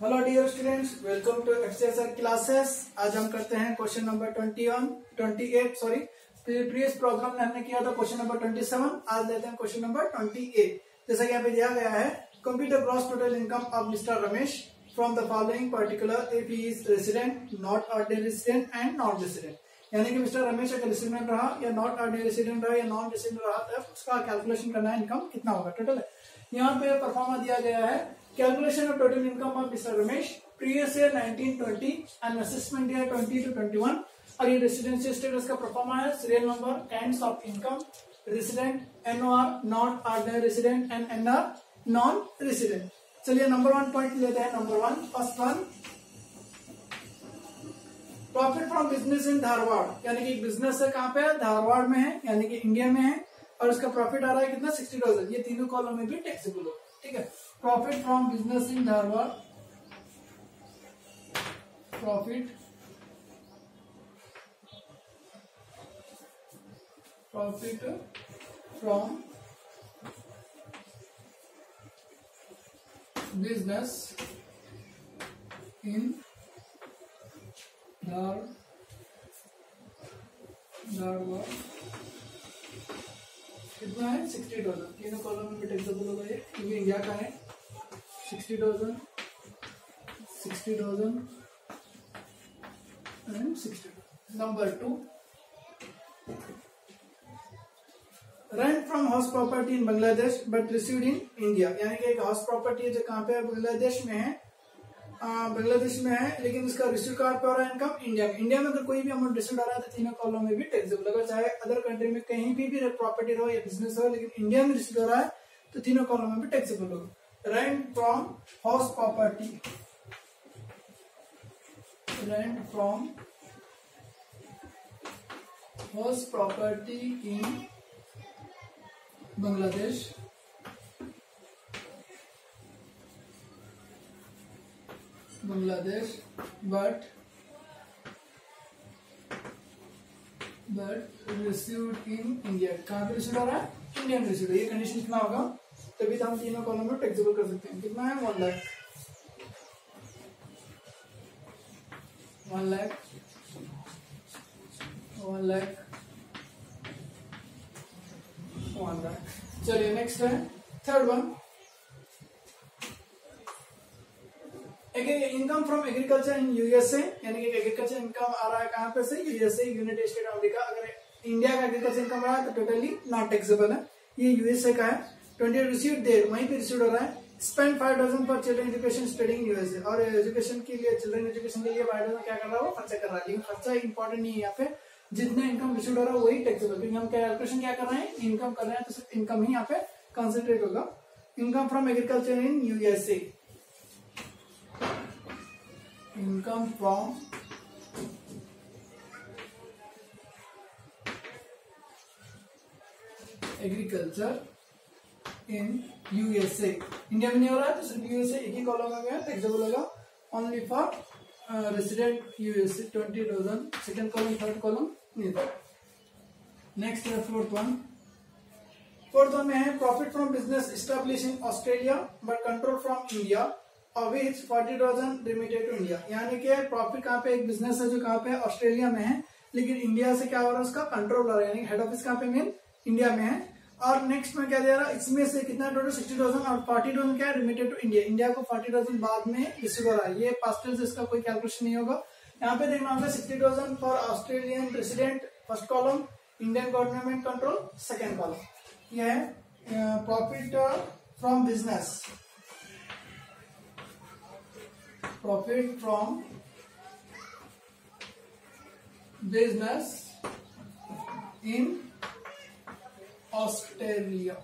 Hello dear students welcome to exercise classes आज हम करते हैं question number twenty one twenty eight sorry previous problem में हमने किया था क्वेश्चन नंबर ट्वेंटी सेवन आज लेते हैं क्वेश्चन नंबर ट्वेंटी एट जैसा कि यहाँ पे दिया गया है computer gross total income of mister Ramesh from the following particular if he is resident not ordinary resident and non resident यानी कि मिस्टर रमेश अगर रेसिडेंट रहा या नॉट ऑर्डिनरी रेसिडेंट रहा या नॉन रेसिडेंट रहा तब उसका कैलकुलेशन करना है इनकम कितना होगा? टोटल यहाँ पे परफॉर्मा दिया गया है Calculation of total income of Mr. Ramesh, previous year 1920 and assessment year 20 to 21. और ये रेसिडेंशियल स्टेटस का परफॉर्मा है serial number kind of income resident NOR not ordinary resident and NR non resident चलिए number one point लेते हैं number one first one profit from business in Dharwad यानी कि business है कहाँ पे? धारवाड़ में है यानी कि इंडिया में है। और उसका प्रॉफिट आ रहा है कितना? सिक्सटी थाउज़ेंड ये तीनों कॉलम में भी टैक्सेबल हो। ठीक है? Profit from business in Dharwad profit profit from business in Dhar Dharwad कितना है? सिक्सटी डॉलर तीनों कॉलम में टेक्सेबल होगा ये इंडिया का है। Sixty thousand sixty thousand and sixty number two rent from house property in Bangladesh but received in India यानी कि एक हाउस प्रॉपर्टी है जो कहाँ पे बांग्लादेश में है। बांग्लादेश में है, लेकिन उसका रिसीव कार्ड पे हो रहा है इनकम इंडिया में। इंडिया में अगर कोई भी अमाउंट रिसीव आ रहा है तो तीनों कॉलम में भी टैक्सेबल अगर चाहे अदर कंट्री में कहीं भी भी प्रॉपर्टी रहो या बिज़नेस हो लेकिन इंडिया में रिसीव हो रहा है तो तीनों कॉलम में भी टैक्सेबल होगा। Rent from house property rent from house property in Bangladesh Bangladesh, but but received in India. कहाँ पे रिसीव हो रहा है? इंडियन रिसीव ये कंडीशन कितना होगा? तभी तो हम तीनों कॉलम में टैक्सेबल कर सकते हैं। कितना है? One lakh one lakh one lakh one lakh चलिए नेक्स्ट है। Third one income from agriculture in USA यानी कि एग्रीकल्चर इनकम आ रहा है कहाँ पे से? यूएसए यूनाइटेड स्टेट अमेरिका अगर इंडिया का एग्रीकल्चर इनकम रहा है तो टोटली नॉट टैक्सेबल है। ये यूएसए का है। ट्वेंटी रिसीव देर वहीं पे रिसीव हो रहा है। Spend five thousand for children education studying USA और एजुकेशन के लिए चिल्ड्रन एजुकेशन के लिए फाइव थाउज़ेंड क्या कर रहा है वो? खर्चा कर रहा है। लेकिन खर्चा इंपॉर्टेंट नहीं है यहाँ पे। जितना इनकम रिसीव हो रहा है वही टैक्सेबल क्योंकि हम कैलकुलेशन क्या कर रहे हैं? इनकम कर रहे हैं तो सिर्फ़ इनकम ही यहाँ पे कॉन्सेंट्रेट होगा। Income from agriculture in USA income from agriculture in USA India में नहीं हो रहा है तो सिर्फ़ यूएसए एक ही कॉलम में गया टैक्सेबल होगा only for resident USA twenty thousand second column third column नहीं था। नेक्स्ट है फोर्थ वन फोर्थ वन में है profit from business establish in Australia but control from India which forty thousand remitted to India यानी कि profit कहाँ पे, एक बिज़नेस है जो कहाँ पे ऑस्ट्रेलिया में है, लेकिन इंडिया से क्या हो रहा है उसका कंट्रोल हो रहा है। यानी हेड ऑफ़िस कहाँ पे मेन इंडिया में है। और नेक्स्ट में क्या दे रहा है, इसमें से कितना टोटल सिक्सटी थाउज़ेंड और फोर्टी थाउज़ेंड क्या रिमिटेड टू इंडिया इंडिया को फोर्टी थाउज़ेंड बाद में रिसीव हो रहा है। ये पास्टल से इसका कोई कैलकुलेशन नहीं होगा। यहाँ पे देखना होगा sixty thousand for Australian resident first column Indian government control second column यह है profit from business profit from business in Australia.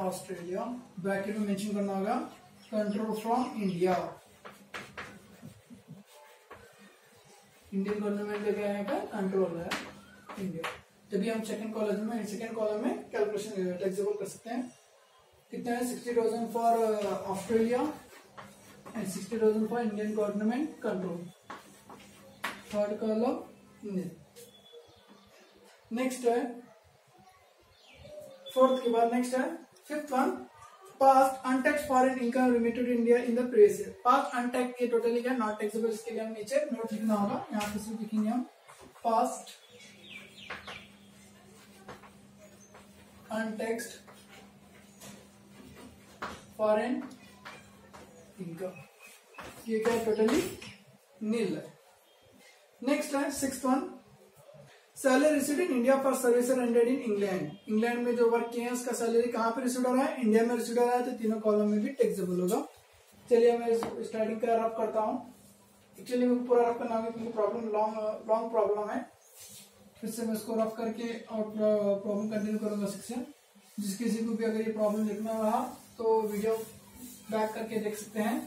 Australia bracket में मेंशन करना होगा. Control from India Indian government का क्या है कंट्रोल है. इंडिया जब हम सेकंड कॉलम में सेकंड कॉलम में कैलकुलेशन फ्लेक्सिबल कर सकते हैं. कितना है? Sixty thousand for Australia and sixty thousand for Indian government control third column Indian next है फोर्थ के बाद नेक्स्ट है fifth one past untax foreign income remitted India in the previous year past untax ये totally क्या not taxable इसके लिए हम नीचे नोट लिखना होगा। यहाँ पे सिर्फ़ लिखेंगे हम पास्ट अनटैक्स्ड फॉरेन इनकम ये क्या टोटली नील है। नेक्स्ट है six one salary receive in India for service rendered in England England में जो वर्क किए हैं, उसका सैलरी कहाँ पे रिसीव हो रहा है? इंडिया में रिसीव हो रहा है तो तीनों कॉलम में भी टेक्सेबल होगा। चलिए, मैं स्टार्टिंग का रफ करता हूँ। एक्चुअली मेरे पूरा रफ करना क्योंकि प्रॉब्लम लॉन्ग लॉन्ग प्रॉब्लम है। फिर से मैं इसको रफ करके और प्रॉब्लम कंटिन्यू करूँगा सेक्शन जिस किसी को भी अगर ये प्रॉब्लम लिखना रहा तो वीडियो बैक करके देख सकते हैं।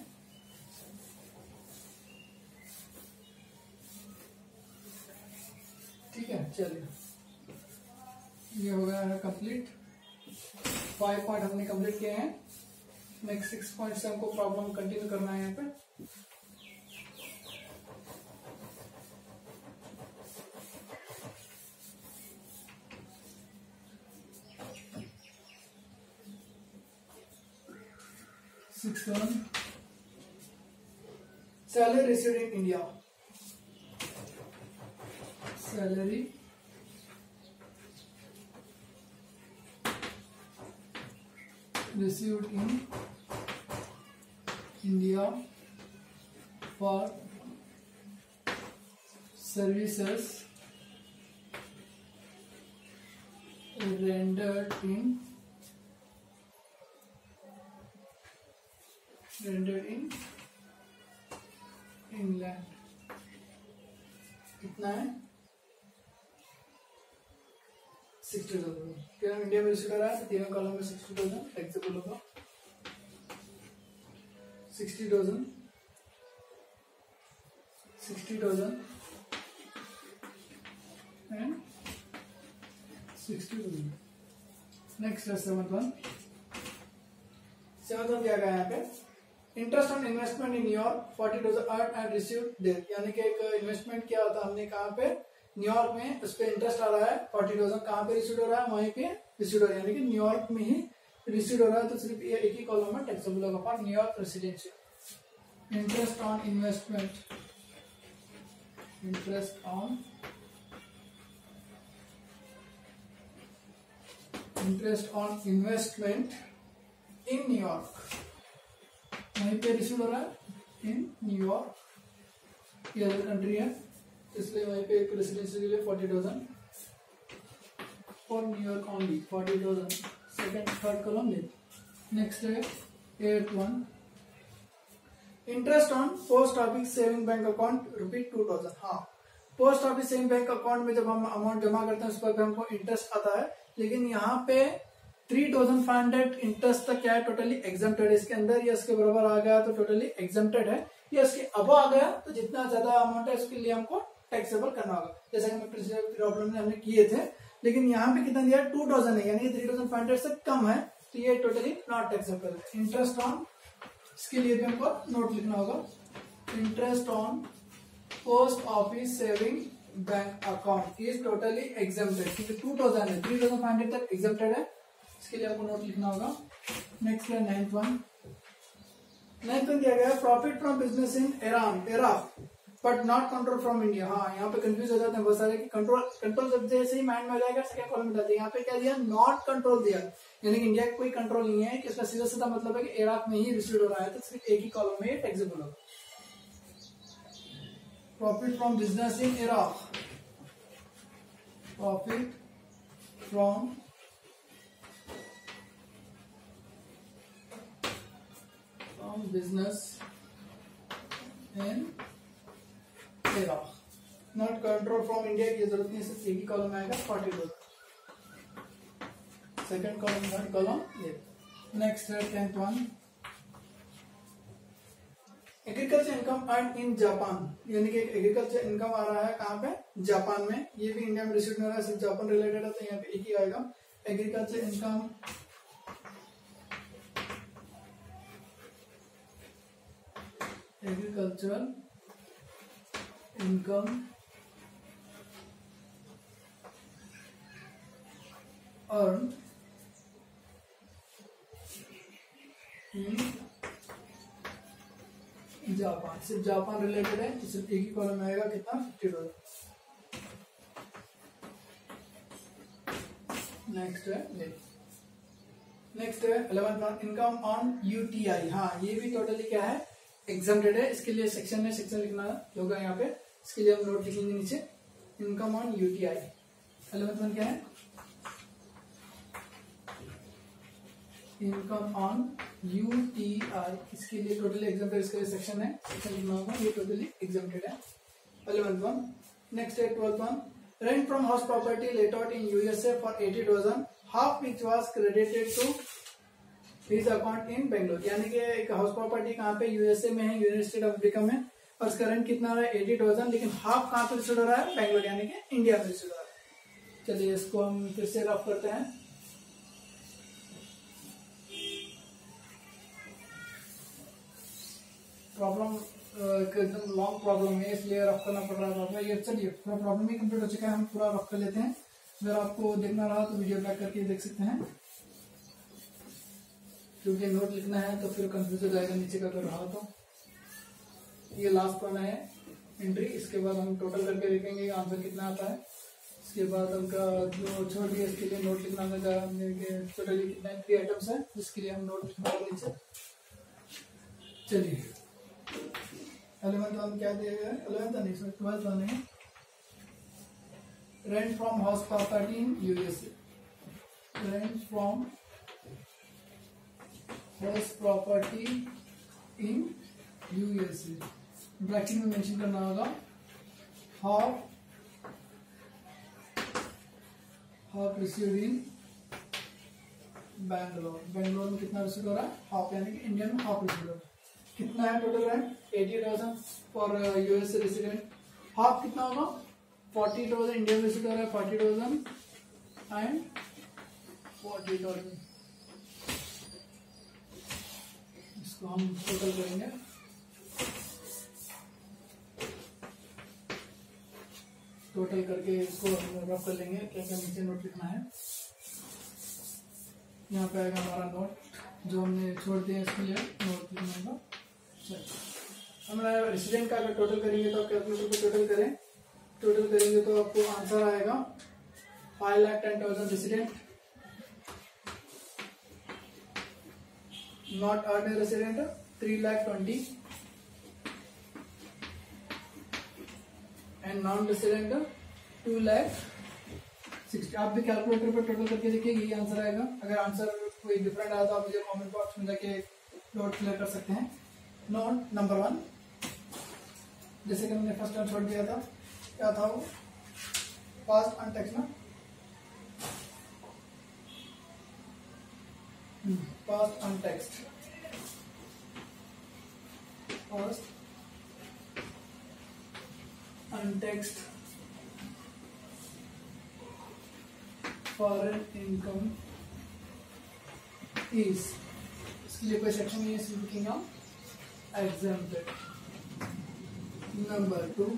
ठीक है, चलिए। ये हो गया है कंप्लीट फाइव पॉइंट हमने कंप्लीट किए हैं। नेक्स्ट सिक्स पॉइंट से हमको प्रॉब्लम कंटिन्यू करना है यहाँ पे। Six one salary in India salary received in India for services rendered in rendered in England कितना है सिक्सटी थाउज़ेंड इंडिया में है तीनों कॉलम में सिक्सटी थाउज़ेंड एक्सेप्ट होगा। Sixty thousand sixty thousand and sixty thousand next है seven one seven one क्या यहाँ पे? Interest on investment in New York forty thousand earn and receive there यानी कि एक इन्वेस्टमेंट किया होता हमने कहा पे? न्यूयॉर्क में उस पर इंटरेस्ट आ रहा है। फोर्टी थाउज़ेंड कहाँ पे रिसीव हो रहा है? वहीं पे रिसीव हो रहा है। यानी कि न्यूयॉर्क में ही रिसीव हो रहा है तो सिर्फ़ ये एक ही कॉलम में टैक्सेबल होगा। For New York residential interest on investment interest on interest on investment in New York वहीं पे रिसीव हो रहा है। इन न्यूयॉर्क ये कंट्री है। इसलिए वहीं पे एक रेसिडेंसी के लिए forty thousand for New York only forty thousand second third column ले. नेक्स्ट है eight one interest on post office saving bank account rupee two thousand हाँ. Post office saving bank account में जब हम अमाउंट जमा करते हैं, उस पर हमको इंटरेस्ट आता है. लेकिन यहाँ पे three thousand five hundred interest तक क्या है? टोटली एग्जामेटेड है. इसके अंदर या इसके बराबर आ गया तो टोटली एग्जामेटेड है. या इसके अब आ गया तो जितना ज़्यादा अमाउंट है, उसके लिए हमको टैक्सेबल करना होगा। जैसा कि पिछले प्रॉब्लम में हमने किए थे, लेकिन यहाँ पे कितना दिया? टू थाउज़ेंड है। यानी थ्री थाउज़ेंड फाइव हंड्रेड से कम है तो ये totally not taxable interest on इसके लिए भी हमको नोट लिखना होगा। Interest on post office saving bank account is totally exempted क्योंकि टू थाउज़ेंड है थ्री थाउज़ेंड फाइव हंड्रेड तक एग्जामेटेड है। इसके लिए आपको नोट लिखना होगा। नेक्स्ट है नाइन्थ वन नाइन्थ वन दिया गया profit from business in Iran Iraq but not control from India हाँ यहाँ पे कंफ्यूज हो जाते हैं बहुत सारे कंट्रोल कंट्रोल जब जैसे ही माइंड में जाएगा सेकंड कॉलम में यहाँ पे क्या दिया? नॉट कंट्रोल दिया। यानी कि इंडिया का कोई कंट्रोल नहीं है, कि इसका सीधा सीधा मतलब है कि इराक में ही रिसीव हो रहा है तो सिर्फ़ एक ही कॉलम में टैक्सेबल होगा profit from business in Iraq profit from from business in Iraq not control from India की ज़रूरत नहीं सिर्फ़ एक ही कॉलम आएगा forty two second column third column ये। नेक्स्ट है tenth one agriculture income earn in Japan यानी कि एग्रीकल्चर इनकम आ रहा है कहाँ पे? जापान में। ये भी इंडिया में रिसीव नहीं रहा है, सिर्फ़ जापान रिलेटेड है तो यहाँ पे एक ही आएगा। Agriculture income agriculture income earn in Japan सिर्फ़ जापान रिलेटेड है तो सिर्फ़ एक ही कॉलम आएगा, कितना? फिफ्टी डॉलर नेक्स्ट है नेक्स्ट है eleventh eleven income on UTI हाँ ये भी टोटली क्या है? एग्जामेड है, इसके लिए सेक्शन में सेक्शन लिखना होगा यहाँ पे. इसके लिए हम नोट लिखेंगे नीचे income on UTI eleven one क्या है? Income on U T UTI इसके लिए टोटली एग्जामेड इसके सेक्शन है। ये टोटली एग्जामेड है। अलेवन वन नेक्स्ट है twelfth one rent from house property let out in USA for 80,000 half which was credited to his account in Bangalore यानी कि एक हाउस प्रॉपर्टी कहाँ पे यूएसए में है यूनाइटेड स्टेट ऑफ़ अमेरिका में। और उसका रेंट कितना है एटी थाउज़ेंड लेकिन हाफ़ कहाँ पे रिसीव हो रहा है? बैंगलोर यानी कि इंडिया में रिसीव हो रहा है। चलिए इसको हम फिर से रफ करते हैं। प्रॉब्लम एकदम लॉन्ग प्रॉब्लम है, इसलिए रफ करना पड़ रहा था ये चलिए, पूरा प्रॉब्लम ही कंप्लीट हो चुका है, हम पूरा रफ कर लेते हैं। अगर आपको देखना रहा तो वीडियो बैक करके देख सकते हैं। क्योंकि नोट लिखना है तो फिर कंफ्यूज हो जाएगा, नीचे का अगर रहा तो। ये लास्ट वन है एंट्री इसके बाद हम टोटल करके देखेंगे आंसर कितना आता है। इसके बाद उनका जो छोड़ दिया इसके लिए नोट लिखना होगा टोटली कितना थ्री आइटम्स है, जिसके लिए हम नोट लिखना होगा नीचे। चलिए। एलेवेंथ वन क्या दिया गया एलेवेंथ नहीं सर ट्वेल्थ वन है। Rent from house property in USA rent from house property in USA bracket में मेंशन करना होगा। Half half receive in Bangalore Bangalore में कितना रिसीव हो रहा है? हाफ़ यानी कि इंडिया में हाफ़ रिसीव हो रहा है। कितना है total rent eighty thousand for US resident half कितना होगा? फोर्टी थाउज़ेंड इंडियन रेसिडेंट है forty thousand and forty thousand इसको हम टोटल करेंगे। टोटल करके इसको रफ कर लेंगे क्या क्या नीचे नोट लिखना है। यहाँ पे आएगा हमारा नोट जो हमने छोड़ दिया इसके लिए नोट लिखना होगा। हमारा रेसिडेंट का अगर टोटल करेंगे तो आप कैलकुलेटर को टोटल करें। टोटल करेंगे तो आपको आंसर आएगा five lakh ten thousand resident not earn resident three lakh twenty and non resident two lakh sixty आप भी कैलकुलेटर पर टोटल करके देखिए, यही आंसर आएगा। अगर आंसर कोई डिफरेंट आया तो आप मुझे कमेंट बॉक्स में जाके नोट क्लियर कर सकते हैं। नोट नंबर वन जैसे कि मैंने फ़र्स्ट टाइम छोड़ दिया था, क्या था वो? पास्ट अनटेक्स ना past untaxed past untaxed foreign income is इसके लिए कोई सेक्शन नहीं है लिखेंगे हम exempted. Number two.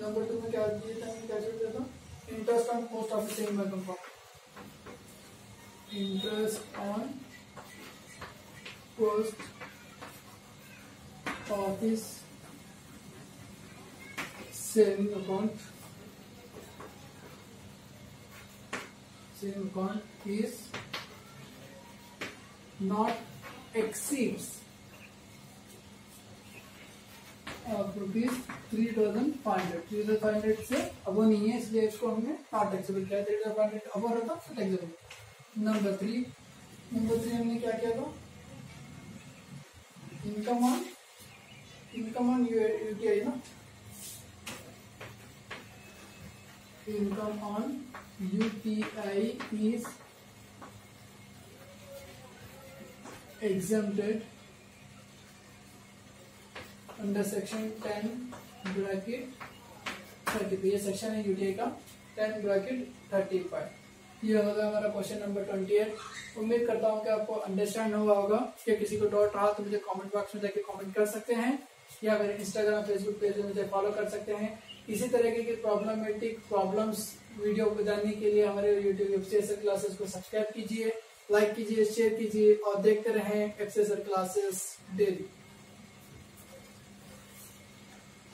Number two में क्या दिए थे क्या दिया था interest on post office saving bank account interest on post office saving account saving account is not exceeds rupees three thousand five hundred three thousand five hundred से अब नहीं है, इसलिए इसको हमने नॉट टैक्सेबल किया थ्री थाउज़ेंड फाइव हंड्रेड अब रहता तो taxable number three number three हमने क्या किया था? Income on income on UTI ना? Income on UTI is exempted under section 10 bracket 30 ये सेक्शन है यूटीआई का 10 ब्रैकेट 35 ये होगा हमारा क्वेश्चन नंबर 28 उम्मीद करता हूँ कि आपको अंडरस्टैंड हुआ होगा कि किसी को डाउट रहा तो मुझे कमेंट बॉक्स में जाके कमेंट कर सकते हैं, या मेरे इंस्टाग्राम फेसबुक पेज में मुझे फॉलो कर सकते हैं। इसी तरीके की प्रॉब्लमेटिक प्रॉब्लम्स वीडियो को जानने के लिए हमारे यूट्यूब एक्सेसर क्लासेस को सब्सक्राइब कीजिए लाइक कीजिए शेयर कीजिए और देखते रहें एक्सेसर क्लासेस डेली